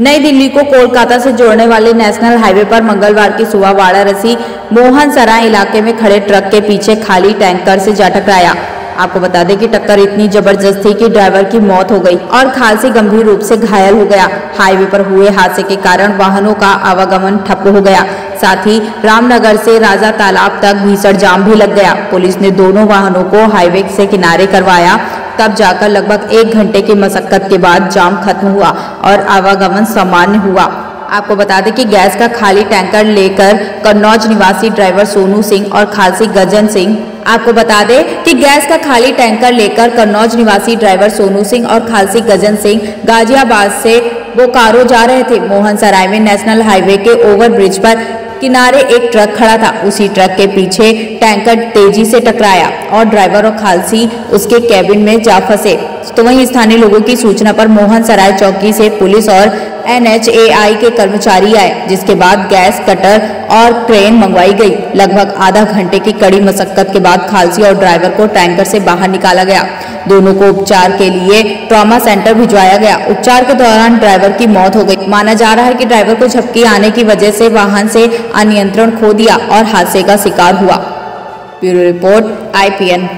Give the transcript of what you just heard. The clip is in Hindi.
नई दिल्ली को कोलकाता से जोड़ने वाले नेशनल हाईवे पर मंगलवार की सुबह वाराणसी मोहन सराय इलाके में खड़े ट्रक के पीछे खाली टैंकर से जा टकराया। आपको बता दें कि टक्कर इतनी ज़बरदस्त थी कि ड्राइवर की मौत हो गई और खालसी गंभीर रूप से घायल हो गया। हाईवे पर हुए हादसे के कारण वाहनों का आवागमन ठप हो गया। साथ ही रामनगर से राजा तालाब तक भीषण जाम भी लग गया। पुलिस ने दोनों वाहनों को हाईवे से किनारे करवाया। तब जाकर लगभग एक घंटे की मशक्कत के बाद जाम खत्म हुआ और आवागमन सामान्य हुआ। आपको बता दें कि गैस का खाली टैंकर लेकर कन्नौज निवासी ड्राइवर सोनू सिंह और खालसी गजन सिंह, आपको बता दें कि गैस का खाली टैंकर लेकर कन्नौज निवासी ड्राइवर सोनू सिंह और खालसी गजन सिंह गाजियाबाद से बोकारो जा रहे थे। मोहन सराय में नेशनल हाईवे के ओवर ब्रिज पर किनारे एक ट्रक खड़ा था। उसी ट्रक के पीछे टैंकर तेज़ी से टकराया और ड्राइवर और खालसी उसके कैबिन में जा फंसे। तो वहीं स्थानीय लोगों की सूचना पर मोहन सराय चौकी से पुलिस और एनएचएआई के कर्मचारी आए, जिसके बाद गैस, कटर और क्रेन मंगवाई गई। लगभग आधा घंटे की कड़ी मशक्कत के बाद खालसी और ड्राइवर को टैंकर से बाहर निकाला गया। दोनों को उपचार के लिए ट्रॉमा सेंटर भिजवाया गया। उपचार के दौरान ड्राइवर की मौत हो गई। माना जा रहा है कि ड्राइवर को झपकी आने की वजह से वाहन से अनियंत्रण खो दिया और हादसे का शिकार हुआ। Bureau report, IPN.